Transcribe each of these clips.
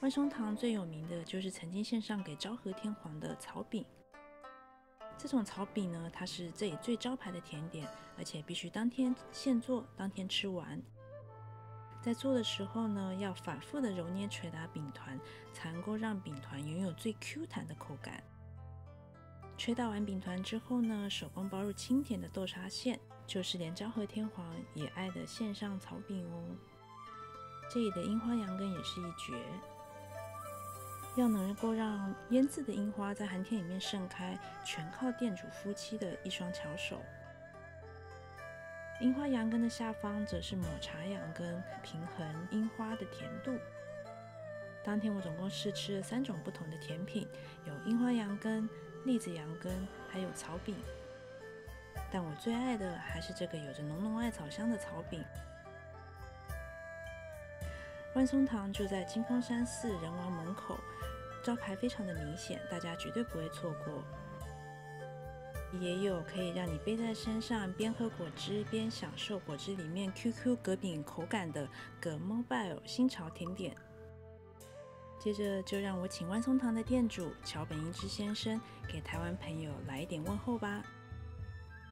万松堂最有名的就是曾经献上给昭和天皇的草饼。这种草饼呢，它是这里最招牌的甜点，而且必须当天现做，当天吃完。在做的时候呢，要反复的揉捏捶打饼团，才能够让饼团拥有最 Q 弹的口感。捶打完饼团之后呢，手工包入清甜的豆沙馅，就是连昭和天皇也爱的线上草饼哦。这里的樱花羊羹也是一绝。要能够让腌制的樱花在寒天里面盛开，全靠店主夫妻的一双巧手。樱花羊羹的下方则是抹茶羊羹，平衡樱花的甜度。当天我总共试吃了三种不同的甜品，有樱花羊羹、栗子羊羹，还有草饼。但我最爱的还是这个有着浓浓艾草香的草饼。万松堂就在金峰山寺人王门口，招牌非常的明显，大家绝对不会错过。也有可以让你背在身上，边喝果汁边享受果汁里面 QQ 葛饼口感的葛 Mobile 新潮甜点。接着就让我请万松堂的店主桥本英之先生给台湾朋友来一点问候吧。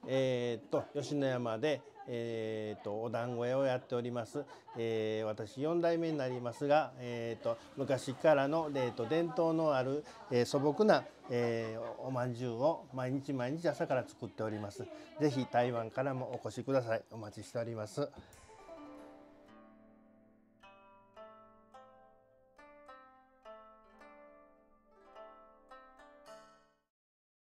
えっと吉野山で えっとお団子屋をやっております。えー、私4代目になりますが、えっと昔からのえーと伝統のある、えー、素朴な、えー、お饅頭を毎日毎日朝から作っております。ぜひ台湾からもお越しください。お待ちしております。